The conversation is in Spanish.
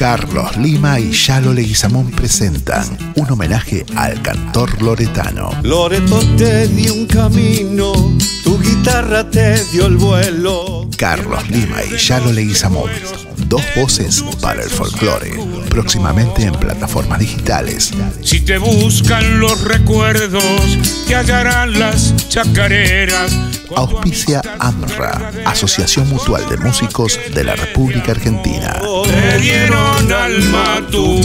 Carlos Lima y Yalo Leguizamón presentan un homenaje al cantor loretano. Loreto te dio un camino, tu guitarra te dio el vuelo. Carlos Lima y Yalo Leguizamón, dos voces para el folclore, próximamente en plataformas digitales. Si te buscan los recuerdos, te hallarán las chacareras. Auspicia AMRA, Asociación Mutual de Músicos de la República Argentina. Alma tu.